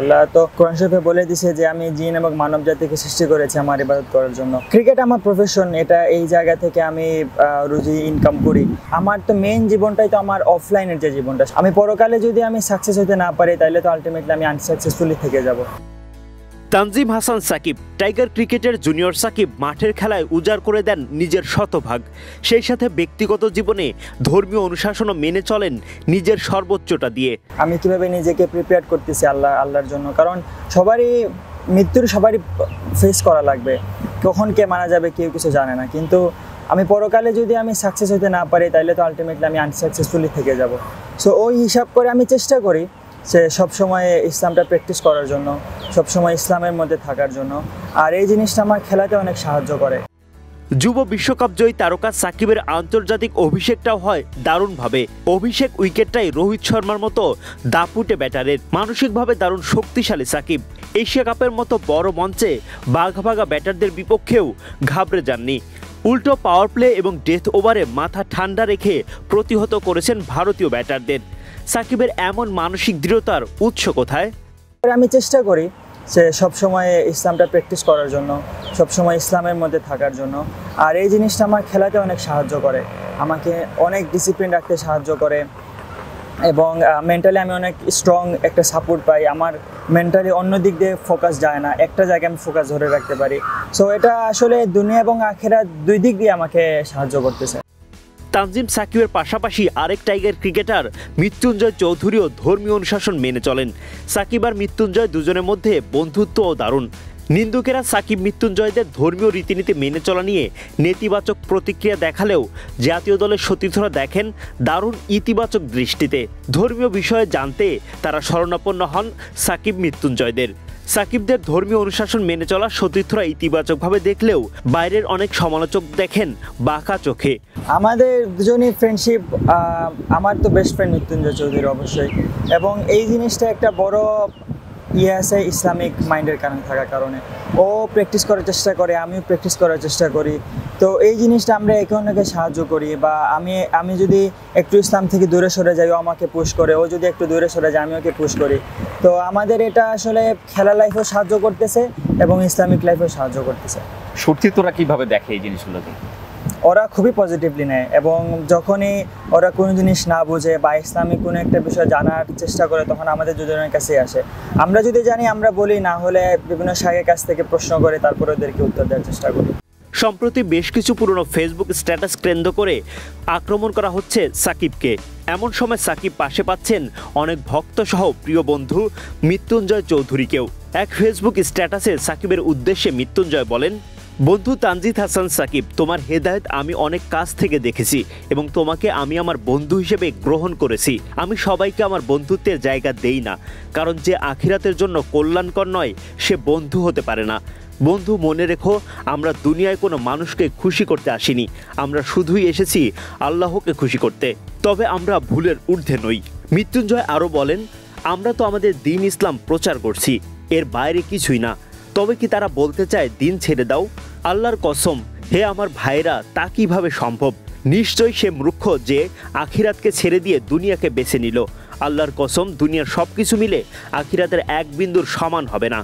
আল্লাহ তো কোরআন শরীফে বলে দিছে যে আমি জিন এবং মানব জাতিকে সৃষ্টি করেছি আমার ইবাদত করার জন্য। ক্রিকেট আমার প্রফেশন এটা এই জায়গা থেকে আমি রুজি ইনকাম করি। আমার তো মেইন জীবনটাই তো আমার অফলাইনের যে জীবনটা। আমি পরকালে যদি আমি সাকসেস হতে না পারি তাহলে তো আলটিমেটলি আমি আনসাকসেসফুলি থেকে যাব। তানজিম হাসান সাকিব, টাইগার ক্রিকেটের জুনিয়র সাকিব মাঠের খেলায় উজাড় করে দেন নিজের শতভাগ। সেই সাথে ব্যক্তিগত জীবনে ধর্মীয় অনুশাসনও মেনে চলেন নিজের সর্বোচ্চটা দিয়ে। আমি কীভাবে নিজেকে প্রিপেয়ার করতেছি আল্লাহ, আল্লাহর জন্য? কারণ সবারই, মৃত্যুর সবারই ফেস করা লাগবে। কখন কে মারা যাবে কেউ কিছু জানে না। কিন্তু আমি পরকালে যদি আমি সাকসেস হতে না পারি তাহলে তো আলটিমেটলি আমি আনসাকসেসফুলি থেকে যাব। সো ওই হিসাব করে আমি চেষ্টা করি সে সবসময় ইসলামটা প্র্যাকটিস করার জন্য, সবসময় ইসলামের মধ্যে থাকার জন্য। আর এই জিনিসটা আমার খেলাতে অনেক সাহায্য করে। যুব বিশ্বকাপ জয়ী তারকা সাকিবের আন্তর্জাতিক অভিষেকটাও হয় দারুণভাবে। অভিষেক উইকেটটাই রোহিত শর্মার মতো দাপুটে ব্যাটারের। মানসিকভাবে দারুণ শক্তিশালী সাকিব। এশিয়া কাপের মতো বড় মঞ্চে বাঘাভাগা ব্যাটারদের বিপক্ষেও ঘাবড়ে যাননি। উল্টো পাওয়ার প্লে এবং ডেথ ওভারে মাথা ঠান্ডা রেখে প্রতিহত করেছেন ভারতীয় ব্যাটারদের। সাকিবের এমন মানসিক দৃঢ়তার উৎস কোথায়? আমি চেষ্টা করি সে সবসময় ইসলামটা প্র্যাকটিস করার জন্য, সবসময় ইসলামের মধ্যে থাকার জন্য। আর এই জিনিসটা আমার খেলাতে অনেক সাহায্য করে। আমাকে অনেক ডিসিপ্লিন রাখতে সাহায্য করে এবং মেন্টালি আমি অনেক স্ট্রং একটা সাপোর্ট পাই। আমার মেন্টালি অন্য দিক দিয়ে ফোকাস যায় না। একটা জায়গায় আমি ফোকাস ধরে রাখতে পারি। সো এটা আসলে দুনিয়া এবং আখেরা দুই দিক দিয়ে আমাকে সাহায্য করতেছে। তানজিম সাকিবের পাশাপাশি আরেক টাইগার ক্রিকেটার মৃত্যুঞ্জয় চৌধুরীও ধর্মীয় অনুশাসন মেনে চলেন। সাকিব আর মৃত্যুঞ্জয় দুজনের মধ্যে বন্ধুত্বও দারুণ। নিন্দুকেরা সাকিব মৃত্যুঞ্জয়দের ধর্মীয় রীতিনীতি মেনে চলা নিয়ে নেতিবাচক প্রতিক্রিয়া দেখালেও জাতীয় দলের সতীর্থরা দেখেন দারুণ ইতিবাচক দৃষ্টিতে। ধর্মীয় বিষয়ে জানতে তারা শরণাপন্ন হন সাকিব মৃত্যুঞ্জয়দের। সাকিবদের ধর্মীয় অনুশাসন মেনে চলা সতীর্থরা ইতিবাচকভাবে দেখলেও বাইরের অনেক সমালোচক দেখেন বাঁকা চোখে। আমাদের দুজনই ফ্রেন্ডশিপ আমার তো বেস্ট ফ্রেন্ড মৃত্যুঞ্জয় চৌধুরী অবশ্যই। এবং এই জিনিসটা একটা বড় ইয়ে আছে ইসলামিক মাইন্ডের কারণে থাকার কারণে। ও প্র্যাকটিস করার চেষ্টা করে, আমিও প্র্যাকটিস করার চেষ্টা করি। তো এই জিনিসটা আমরা একে অন্যকে সাহায্য করি বা আমি আমি যদি একটু ইসলাম থেকে দূরে সরে যাই, ও আমাকে পুশ করে, ও যদি একটু দূরে সরে যায় আমি ওকে পুশ করি। তো আমাদের এটা আসলে খেলা লাইফেও সাহায্য করতেছে এবং ইসলামিক লাইফেও সাহায্য করতেছে। সত্যি তোরা কীভাবে দেখে এই জিনিসগুলোকে? ওরা খুবই পজিটিভলি নেয় এবং যখনই ওরা কোনো জিনিস না বোঝে বা ইসলামিক কোনো একটা বিষয় জানার চেষ্টা করে, তখন আমাদের দুজনের কাছেই আসে। আমরা যদি জানি, আমরা বলি, না হলে বিভিন্ন শাহের কাছ থেকে প্রশ্ন করে তারপরে ওদেরকে উত্তর দেওয়ার চেষ্টা করি। সম্প্রতি বেশ কিছু পুরনো ফেসবুক স্ট্যাটাস কেন্দ্র করে আক্রমণ করা হচ্ছে সাকিবকে। এমন সময় সাকিব পাশে পাচ্ছেন অনেক ভক্ত সহ প্রিয় বন্ধু মৃত্যুঞ্জয় চৌধুরীকেও। এক ফেসবুক স্ট্যাটাসে সাকিবের উদ্দেশ্যে মৃত্যুঞ্জয় বলেন বন্ধু তানজিদ হাসান সাকিব, তোমার হেদায়েত আমি অনেক কাছ থেকে দেখেছি এবং তোমাকে আমি আমার বন্ধু হিসেবে গ্রহণ করেছি। আমি সবাইকে আমার বন্ধুত্বের জায়গা দেই না, কারণ যে আখিরাতের জন্য কল্যাণকর নয়, সে বন্ধু হতে পারে না। বন্ধু, মনে রেখো, আমরা দুনিয়ায় কোনো মানুষকে খুশি করতে আসিনি, আমরা শুধুই এসেছি আল্লাহকে খুশি করতে। তবে আমরা ভুলের ঊর্ধ্বে নই। মৃত্যুঞ্জয় আরও বলেন, আমরা তো আমাদের দিন ইসলাম প্রচার করছি, এর বাইরে কিছুই না। তবে কি তারা বলতে চায়, দিন ছেড়ে দাও আল্লাহর কসম, হে আমার ভাইরা, তা কীভাবে সম্ভব? নিশ্চয়ই সে মূর্খ যে আখিরাতকে ছেড়ে দিয়ে দুনিয়াকে বেছে নিল। আল্লাহর কসম, দুনিয়ার সব কিছু মিলে আখিরাতের এক বিন্দুর সমান হবে না।